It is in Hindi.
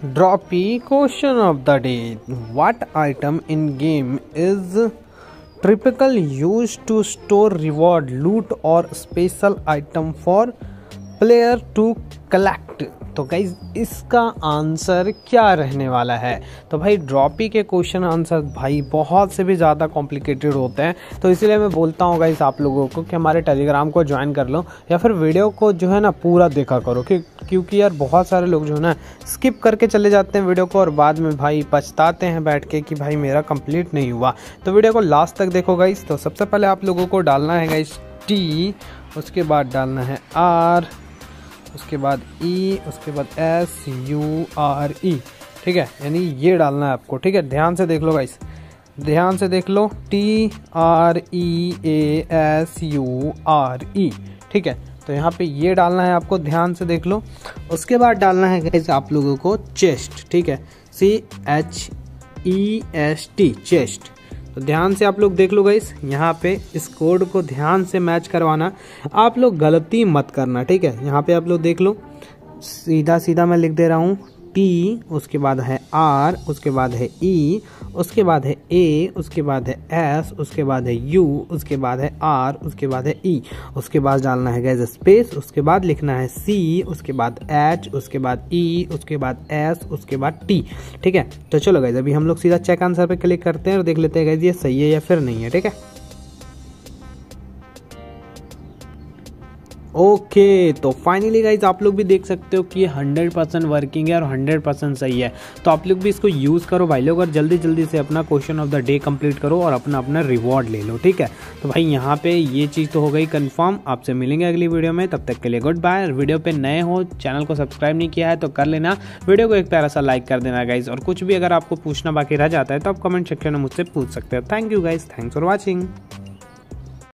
Droppy question of the day. What item in game is typically used to store reward, loot, or special item for player to collect? तो गाइज़ इसका आंसर क्या रहने वाला है? तो भाई ड्रॉपी के क्वेश्चन आंसर भाई बहुत से भी ज़्यादा कॉम्प्लिकेटेड होते हैं। तो इसलिए मैं बोलता हूँ गाइज़ आप लोगों को कि हमारे टेलीग्राम को ज्वाइन कर लो या फिर वीडियो को जो है ना पूरा देखा करो कि क्योंकि यार बहुत सारे लोग जो है ना स्किप करके चले जाते हैं वीडियो को और बाद में भाई पछताते हैं बैठ के कि भाई मेरा कंप्लीट नहीं हुआ। तो वीडियो को लास्ट तक देखो गाइस तो सबसे पहले आप लोगों को डालना है गाइस टी उसके बाद डालना है आर उसके बाद ई e, उसके बाद एस यू आर ई ठीक है? यानी ये डालना है आपको ठीक है? ध्यान से देख लो गाइस ध्यान से देख लो T R E A S U R E ठीक है? तो यहाँ पे ये डालना है आपको, ध्यान से देख लो। उसके बाद डालना है गाइज़ आप लोगों को चेस्ट ठीक है? C H E S T chest तो ध्यान से आप लोग देख लो गाइस यहाँ पे इस कोड को ध्यान से मैच करवाना। आप लोग गलती मत करना, ठीक है? यहाँ पे आप लोग देख लो। सीधा सीधा मैं लिख दे रहा हूँ। टी उसके बाद है आर उसके बाद है ई e, उसके बाद है ए उसके बाद है एस उसके बाद है यू उसके बाद है आर उसके बाद है ई e, उसके बाद डालना है गैस स्पेस उसके बाद लिखना है सी उसके बाद एच उसके बाद ई e, उसके बाद एस उसके बाद टी ठीक है तो चलो गैस अभी हम लोग सीधा चेक आंसर पे क्लिक करते हैं और देख लेते हैं गैस ये सही है या फिर नहीं है ठीक है ओके तो फाइनली गाइज़ आप लोग भी देख सकते हो कि ये हंड्रेड परसेंट वर्किंग है और हंड्रेड परसेंट सही है। तो आप लोग भी इसको यूज़ करो भाई लोग और जल्दी जल्दी से अपना question of the day complete करो और अपना अपना रिवॉर्ड ले लो, ठीक है? तो भाई यहाँ पे ये चीज़ तो हो गई कन्फर्म आपसे मिलेंगे अगली वीडियो में, तब तक के लिए गुड बाय वीडियो पे नए हो चैनल को सब्सक्राइब नहीं किया है तो कर लेना। वीडियो को एक प्यारा सा लाइक कर देना गाइज़ और कुछ भी अगर आपको पूछना बाकी रह जाता है तो आप कमेंट सेक्शन में मुझसे पूछ सकते हो। Thank you guys thanks for watching